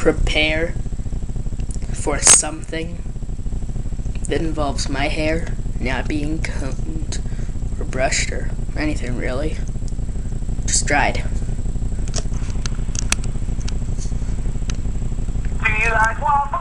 prepare for something that involves my hair not being combed or brushed or anything really. Just dried. Do you like waffles?